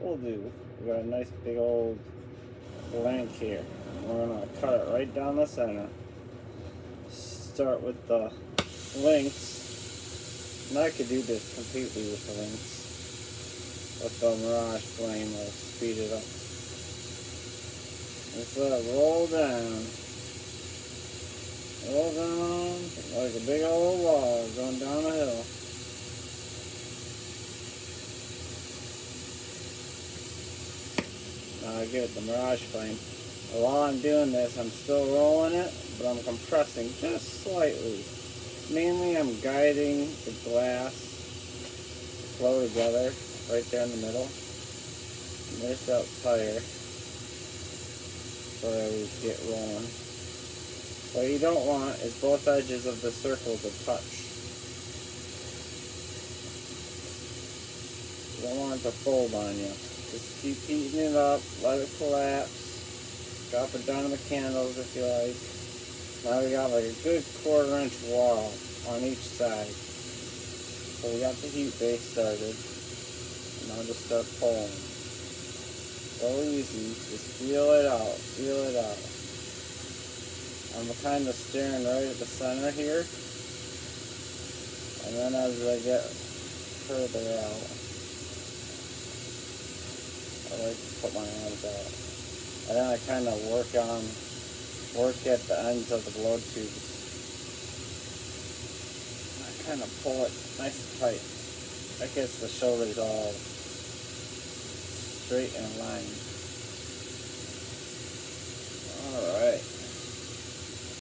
we'll do, we got a nice big old length here. We're gonna cut it right down the center. Start with the Lynx. And I could do this completely with the Lynx. With the Mirage Flame, will speed it up. Just let it roll down. Roll down like a big old log going down a hill. Uh, I get the Mirage Flame. While I'm doing this, I'm still rolling it, but I'm compressing just slightly. Mainly I'm guiding the glass flow together right there in the middle. And this up tire so that we get rolling. What you don't want is both edges of the circle to touch. You don't want it to fold on you. Just keep heating it up, let it collapse. Drop it down in the candles if you like. Now we got like a good quarter inch wall on each side. So we got the heat base started. and now just start pulling. Go easy, just feel it out, feel it out. I'm kind of staring right at the center here. And then as I get further out, like put my arms out. And then I kind of work on, work at the ends of the blow tubes. I kind of pull it nice and tight. That gets the shoulders all straight and aligned.